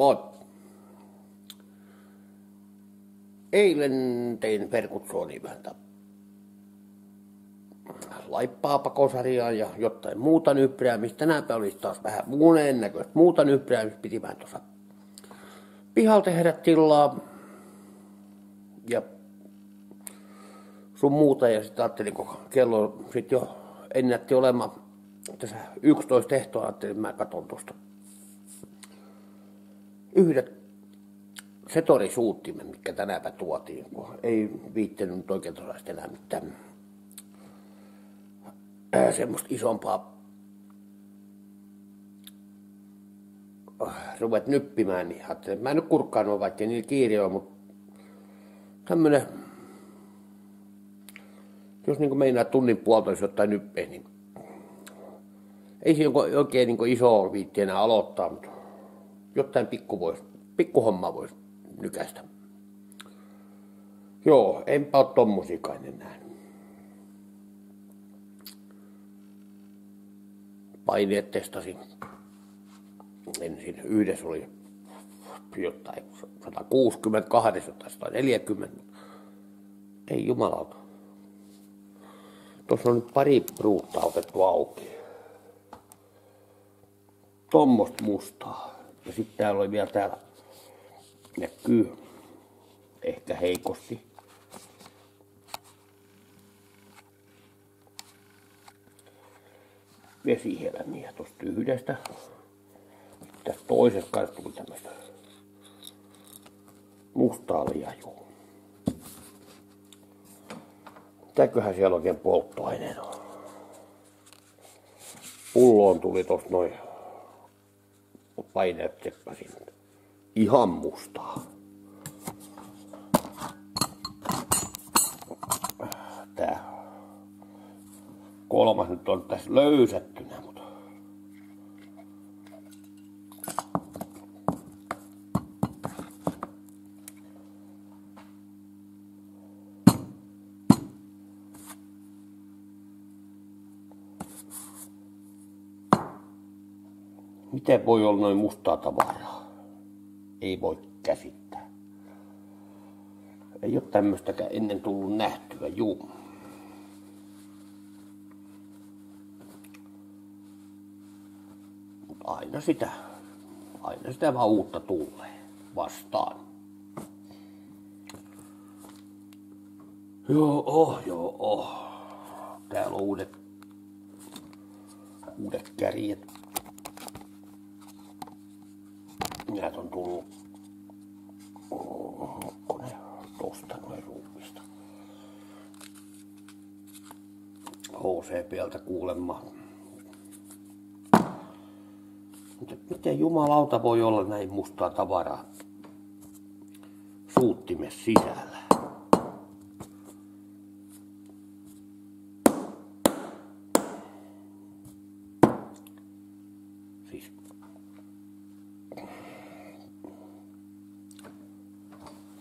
Moi. Eilen tein perkut suonivältä laippaa pakosarjaa ja jotain muuta nyppäräämistä. Tänäpä olisi taas vähän muun ennäköistä muuta nyppäräämistä. Piti vähän tuossa pihalta tehdä tilaa ja sun muuta. Ja sitten ajattelin, kun kello sitten jo ennätti olemaan tässä 11 tehtoa, ajattelin, että mä katson tuosta yhdet setorisuuttimen, mikä tänäpä tuotiin, kun ei viittinyt oikein tuollaista enää mitään ää, semmoista isompaa äh, ruvet nyppimään, niin ajattelin, että mä en nyt kurkkaan vaikka niin kiire on, mutta tämmönen, jos niin meinaa tunnin puolta, jotain nyppeä, niin ei se oikein niin iso viitti enää aloittaa, mutta jotain pikku vois, pikkuhommaa voisi nykäistä. Joo, enpä ole tommosikaan enää. Paineet testasin. Ensin yhdessä oli jotain 160, jotain 140. Ei jumalauta. Tuossa on nyt pari pruutta otettu auki. Tommosta mustaa. Ja sitten täällä oli vielä täällä näkyy ehkä heikosti. Vesihelmiä tuosta yhdestä. Tästä toisesta kanssa tuli tämmöistä mustaa liajua. Mitäköhän siellä oikein polttoaineen on? Pulloon tuli tosta noin paineet teppäsin. Ihan mustaa. Tää. Kolmas nyt on tässä löysättynä, Miten voi olla noin mustaa tavaraa? Ei voi käsittää. Ei ole tämmöistäkään ennen tullut nähtyä, juu. aina sitä, aina sitä vaan uutta tulee vastaan. Joo, oh, joo, oh. Täällä on uudet, uudet kärjet Näitä on tullut onko ne tosta noin ruumista. HCPltä kuulemma. Mutta miten jumalauta voi olla näin mustaa tavaraa suuttimes sisällä?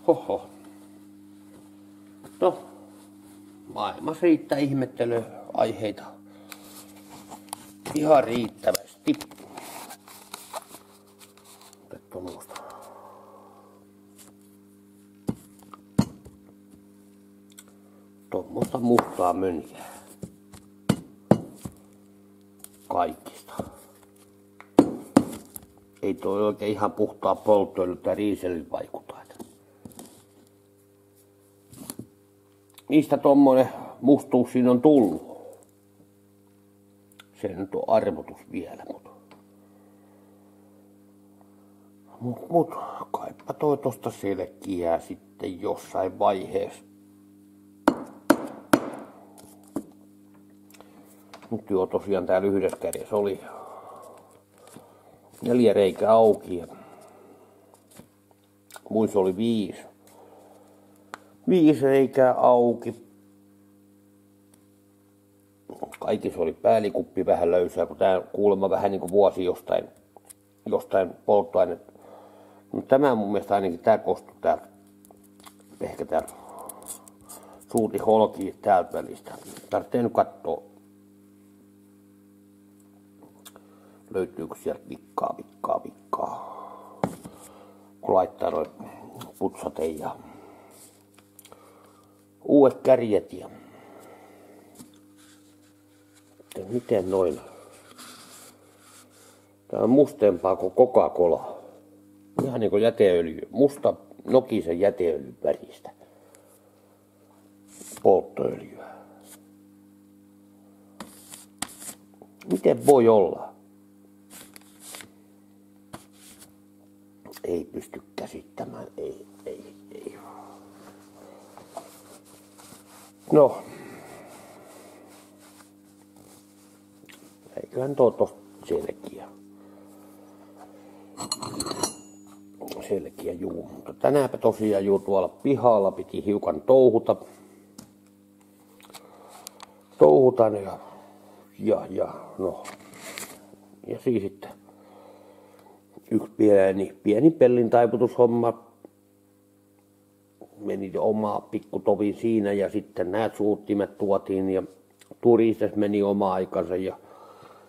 Oho. No, maailmassa riittää ihmettelyaiheita ihan riittävästi. Tuommoista. Tuommoista mustaa mönjää. Kaikista. Ei toi oikein ihan puhtaa polttoilta riiselin vaikuta. Mistä tuommoinen mustuus siinä on tullut. Se nyt on arvotus vielä, mutta... Mut, mut kaipa toi tosta selkiää sitten jossain vaiheessa. Nyt jo tosiaan täällä yhdessä kädessä oli neljä reikää auki muissa oli viisi viisi reikää auki. Kaikissa oli päällikuppi vähän löysää, kun tämä kuulemma vähän niin kuin vuosi jostain, jostain polttoaine. Mutta tämä mun mielestä ainakin tämä kostui täältä, ehkä täältä suuti holki täältä välistä. Tarvitsee nyt katsoa, löytyykö sieltä vikkaa, vikkaa, vikkaa. pakko laittaa noin putsate ja uudet kärjet ja miten noin. Tää on mustempaa kuin Coca-Cola. Ihan niin kuin jäteöljy. Musta nokisen jäteöljyn väristä. Polttoöljyä. Miten voi olla? Ei pysty käsittämään. Ei, ei, ei. No. Eiköhän tuo tosta selkiä. Selkiä juu. Mutta tänäänpä tosiaan juu tuolla pihalla piti hiukan touhuta. Touhutan ja, ja, ja no. Ja siis sitten yksi pieni, pieni pellin taiputushomma meni oma pikkutovin siinä ja sitten nämä suuttimet tuotiin ja turistes meni oma aikansa ja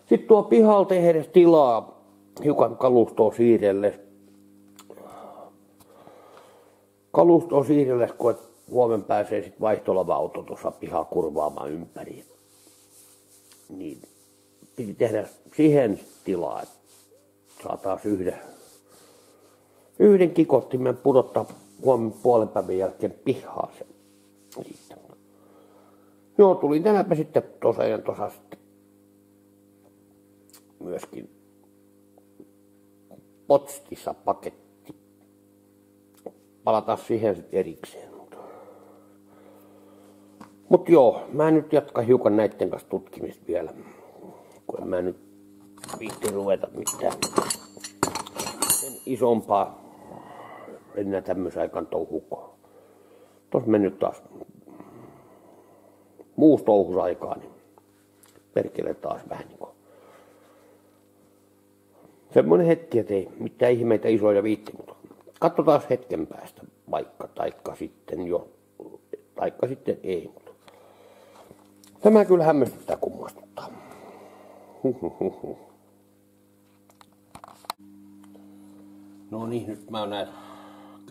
sitten tuo pihalla tehdä tilaa hiukan kalustoa siirrelle. Kalustoa siirrelle, kun huomen pääsee sitten vaihtolava-auto tuossa pihaa kurvaamaan ympäri. Niin piti tehdä siihen tilaa, että saataisiin yhden, yhden kikottimen pudottaa huomen puolen päivän jälkeen pihaa se. Joo, tuli tänäpä sitten tosiaan tuossa sitten myöskin potstissa paketti. Palataan siihen sitten erikseen. Mutta joo, mä nyt jatka hiukan näiden kanssa tutkimista vielä, kun en mä nyt viitti ruveta mitään sen isompaa enää tämmöisen aikaan touhukoon. Tuossa mennyt taas muussa touhusaikaa, niin perkele taas vähän niin kuin semmoinen hetki, että ei mitään ihmeitä isoja viitti, mutta katsotaan hetken päästä vaikka, taikka sitten jo, taikka sitten ei. Mutta tämä kyllä hämmästyttää kummastuttaa. No niin, nyt mä oon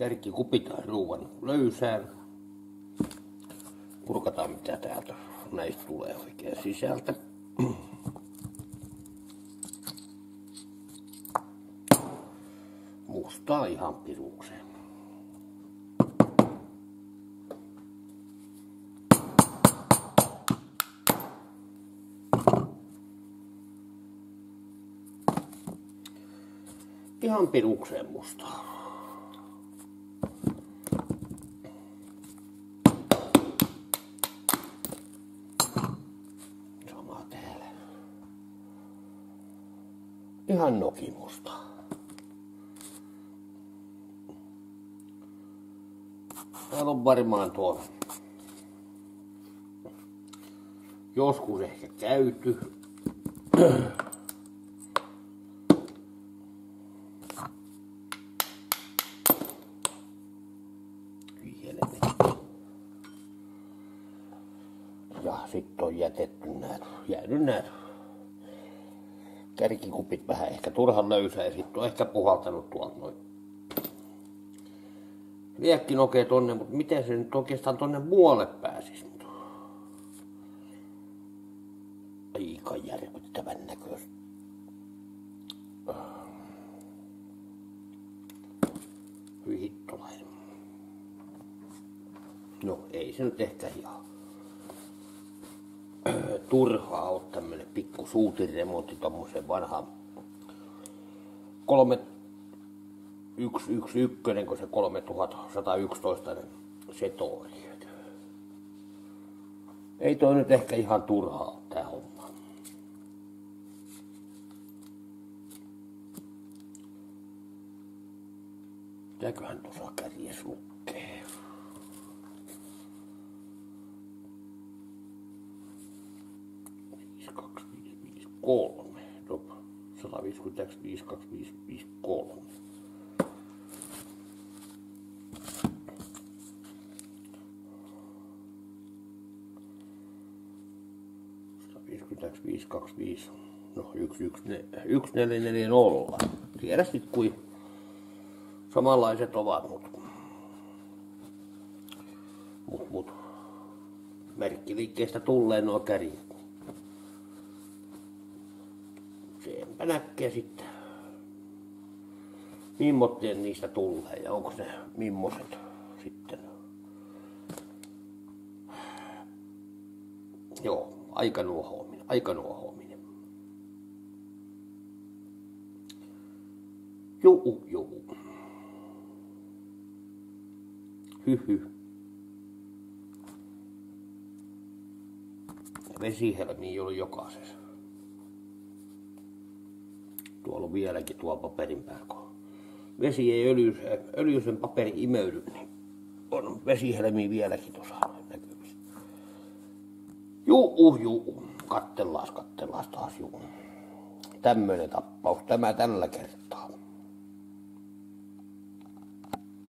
näin kärkikupit ruuan löysään. Kurkataan mitä täältä näistä tulee oikein sisältä. Mustaa ihan pirukseen. Ihan pirukseen mustaa. Ihan nokimusta. Täällä on varmaan tuo joskus ehkä käyty. Ja sitten on jätetty nämä, jäänyt nämä kärkikupit vähän ehkä turhan löysä ja sitten on ehkä puhaltanut tuolta noin liekki nokee tonne, mutta miten se nyt oikeastaan tonne muualle pääsisi? Aika järkyttävän näköistä. Hyi hittolainen. No ei se nyt ehkä ihan turhaa ole tämmönen pikku suutiremontti tommoseen vanhaan kolme 111, kun se 3111 setori. Ei toi nyt ehkä ihan turhaa tää homma. Mitäköhän tuossa kärjes lukee? Viisi, kaksi, viisi, viisi, kolme. 155, 25, 5, 3. 525, no 1440. Tiedä sit kui samanlaiset ovat, mutta mut, mut. merkkiliikkeestä tulee nuo kärjet. Senpä näkee sitten, mimmotteen niistä tulee ja onko ne mimmoset sitten. Joo, aikanuohoaminen, aikanuohoaminen. Juu, juu. Hyhy. Vesihelmi oli jokaisessa. Tuolla on vieläkin tuo paperin päällä. Vesi ei öljyisen, öljyisen paperi imeydy, niin on vesihelmi vieläkin tuossa näkyvissä. Juu, uh, juu. Kattellaan, kattellaan taas juu. Tämmöinen tappaus tämä tällä kertaa.